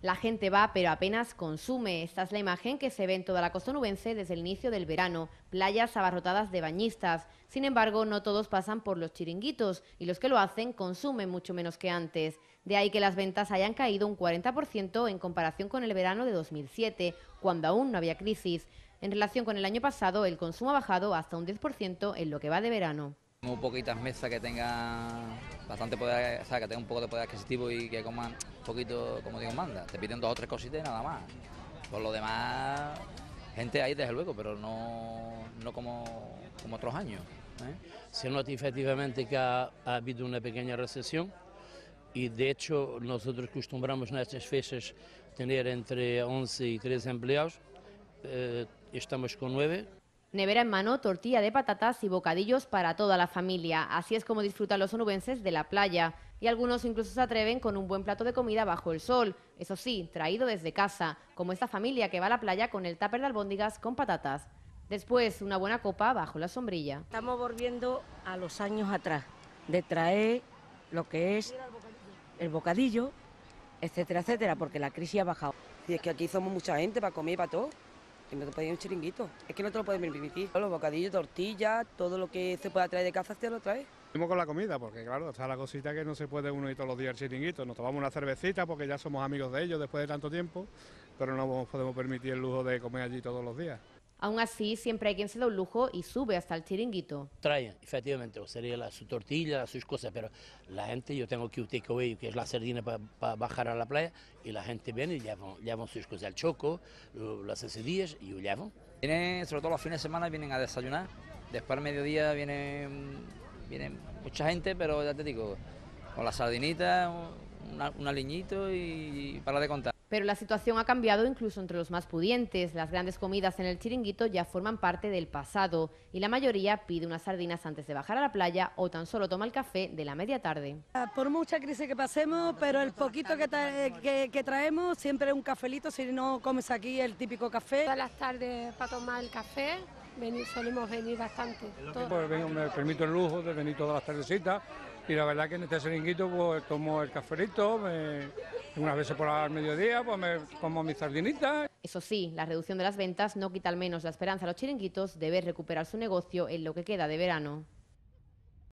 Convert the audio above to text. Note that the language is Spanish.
La gente va, pero apenas consume. Esta es la imagen que se ve en toda la costa nubense desde el inicio del verano. Playas abarrotadas de bañistas. Sin embargo, no todos pasan por los chiringuitos y los que lo hacen consumen mucho menos que antes. De ahí que las ventas hayan caído un 40% en comparación con el verano de 2007, cuando aún no había crisis. En relación con el año pasado, el consumo ha bajado hasta un 10% en lo que va de verano. Muy poquitas mesas que tengan bastante poder, o sea, que tengan un poco de poder adquisitivo y que coman un poquito, como digo, manda. Te piden dos o tres cositas y nada más. Por lo demás, gente ahí desde luego, pero no, no como, como otros años. ¿eh? Se nota efectivamente que ha, ha, habido una pequeña recesión y de hecho nosotros acostumbramos nestas fechas tener entre 11 y 13 empleados, eh, estamos con 9 Nevera en mano, tortilla de patatas y bocadillos para toda la familia. Así es como disfrutan los onubenses de la playa. Y algunos incluso se atreven con un buen plato de comida bajo el sol. Eso sí, traído desde casa, como esta familia que va a la playa con el tupper de albóndigas con patatas. Después, una buena copa bajo la sombrilla. Estamos volviendo a los años atrás, de traer lo que es el bocadillo, etcétera, etcétera, porque la crisis ha bajado. Y es que aquí somos mucha gente para comer y para todo no te puedes ir un chiringuito. Es que no te lo puedes permitir. Los bocadillos, tortillas, todo lo que se pueda traer de casa, te lo traes. Mismo con la comida, porque claro, está la cosita que no se puede uno ir todos los días al chiringuito. Nos tomamos una cervecita porque ya somos amigos de ellos después de tanto tiempo, pero no podemos permitir el lujo de comer allí todos los días. Aún así, siempre hay quien se da un lujo y sube hasta el chiringuito. Traen, efectivamente, o sería la, su tortilla, sus cosas, pero la gente, yo tengo aquí un takeaway, que es la sardina para pa bajar a la playa, y la gente viene y llevan, llevan sus cosas, el choco, las quesadillas, y lo llevan. Vienen, sobre todo los fines de semana, vienen a desayunar. Después al mediodía viene, viene mucha gente, pero ya te digo, con la sardinita, una, un aliñito y para de contar. Pero la situación ha cambiado incluso entre los más pudientes. Las grandes comidas en el chiringuito ya forman parte del pasado y la mayoría pide unas sardinas antes de bajar a la playa o tan solo toma el café de la media tarde. Por mucha crisis que pasemos, pero el poquito que, tra que, que traemos siempre es un cafelito, si no comes aquí el típico café. Todas las tardes para tomar el café, venir, solemos venir bastante. Pues vengo, me permito el lujo de venir todas las tardecitas y la verdad que en este chiringuito pues tomo el cafelito, me, unas veces por al mediodía pues me como mis sardinitas. Eso sí, la reducción de las ventas no quita al menos la esperanza a los chiringuitos de ver recuperar su negocio en lo que queda de verano.